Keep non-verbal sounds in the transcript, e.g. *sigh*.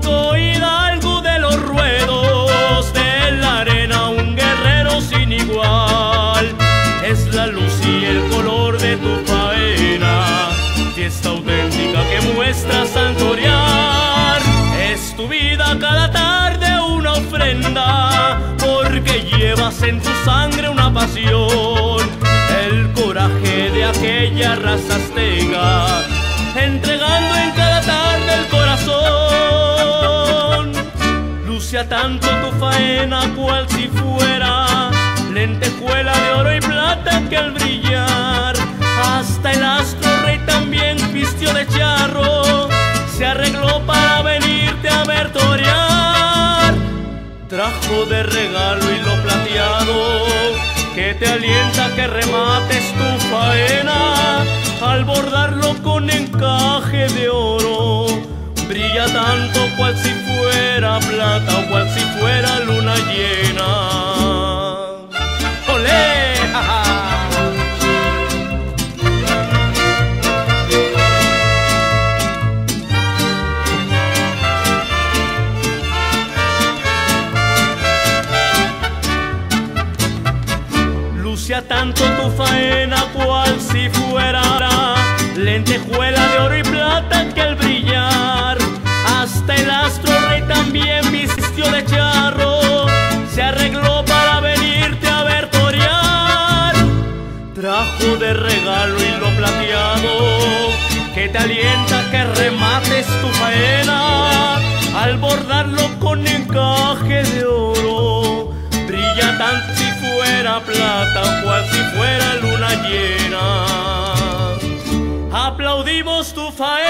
Toluco, Hidalgo de los ruedos, de la arena un guerrero sin igual. Es la luz y el color de tu faena, fiesta auténtica que muestra santorear. Es tu vida cada tarde una ofrenda, porque llevas en tu sangre una pasión, Tanto tu faena cual si fuera lentejuela de oro y plata que al brillar hasta el astro rey también vistió de charro se arregló para venirte a ver torear. Trajo de regalo y lo plateado que te alienta que remates tu faena al bordarlo con encaje de oro brilla tanto cual si fuera plata o cual si fuera luna llena ¡Olé! *laughs* ¡Ja! Lucia tanto tu faena cual si fuera lentejuela de oro y vistió de charro se arregló para venirte a ver torear. Trajo de regalo y lo plateado que te alienta que remates tu faena. Al bordarlo con encaje de oro brilla tanto si fuera plata cual si fuera luna llena. Aplaudimos tu faena